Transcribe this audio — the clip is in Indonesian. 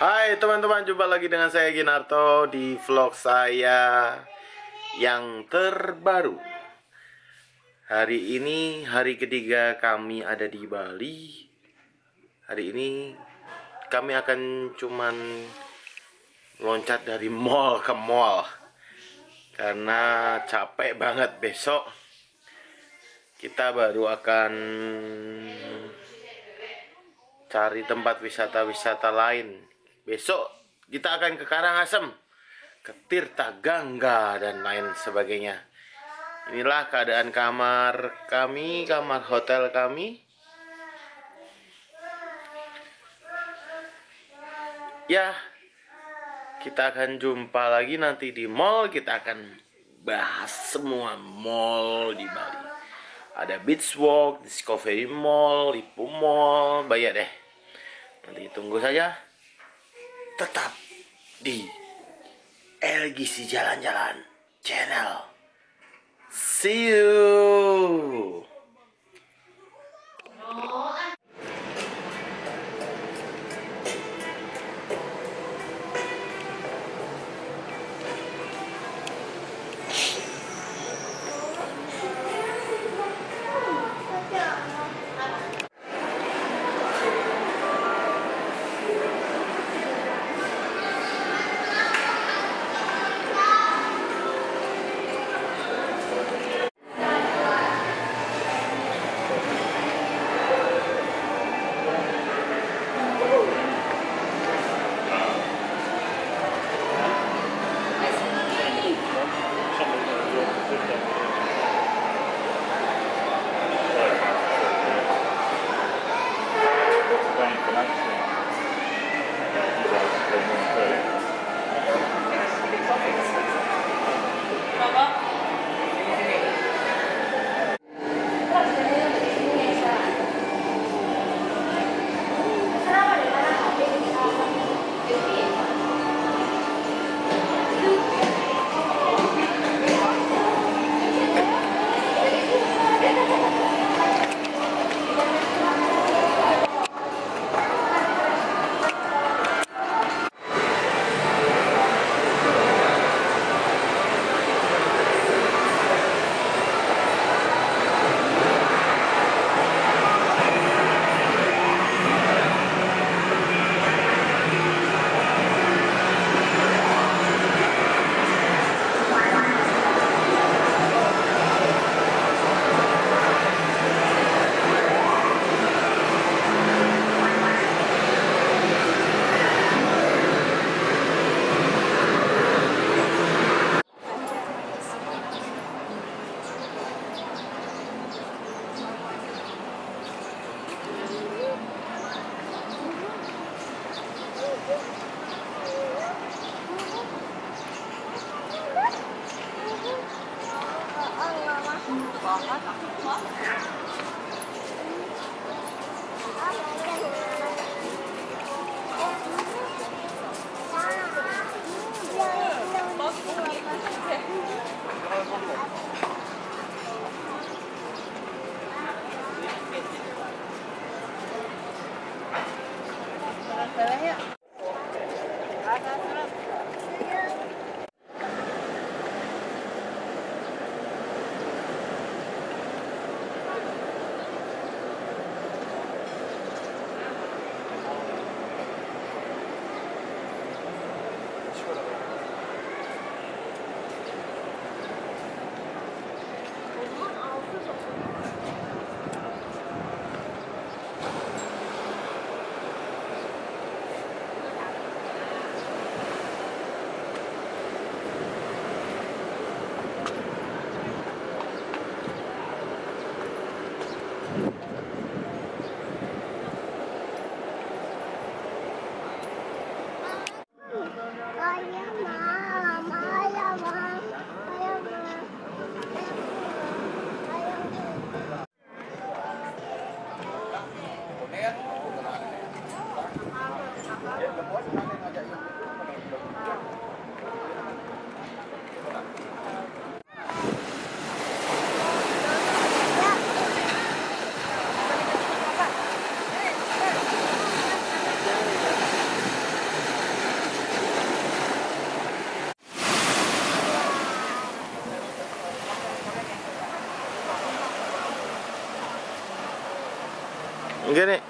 Hai teman-teman, jumpa lagi dengan saya Ginarto di vlog saya yang terbaru. Hari ini hari ketiga kami ada di Bali. Hari ini kami akan cuman loncat dari mall ke mall karena capek banget besok kita baru akan cari tempat wisata-wisata lain. Besok kita akan ke Karangasem, ke Tirta Gangga dan lain sebagainya. Inilah keadaan kamar kami, kamar hotel kami. Ya, kita akan jumpa lagi nanti di mall. Kita akan bahas semua mall di Bali. Ada Beach Walk, Discovery Mall, Ipu Mall, banyak deh. Nanti tunggu saja. Tetap di LGC Jalan-Jalan Channel. See you. On. Get it?